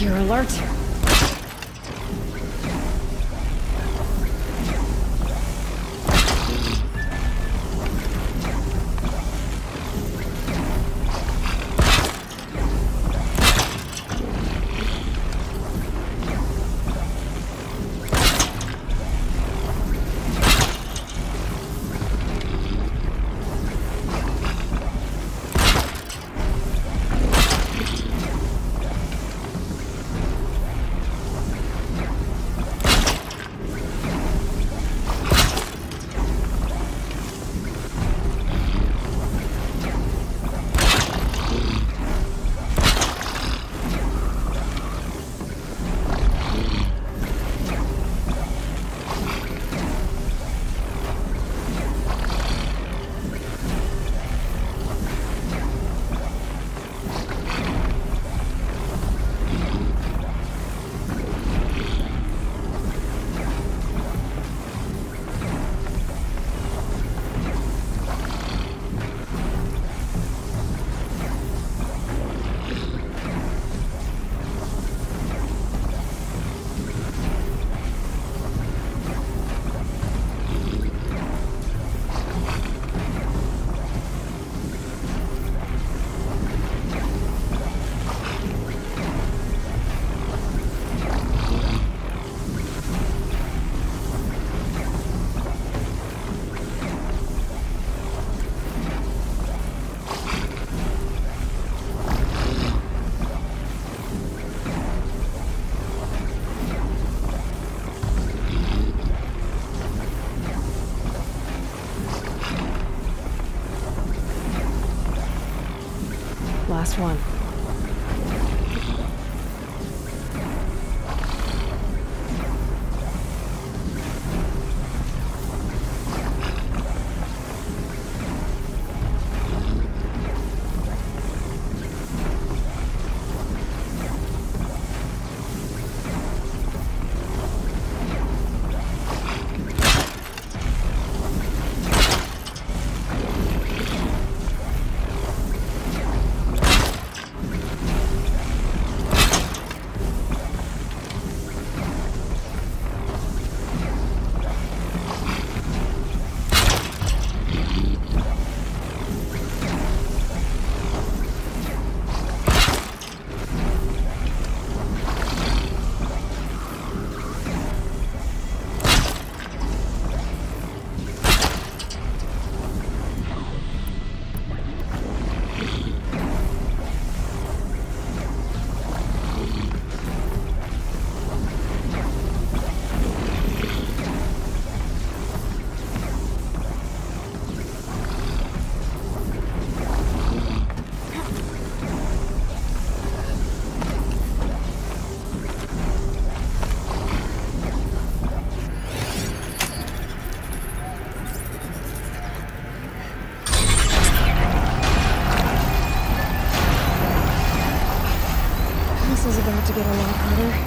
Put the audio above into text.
your alert. Last one. This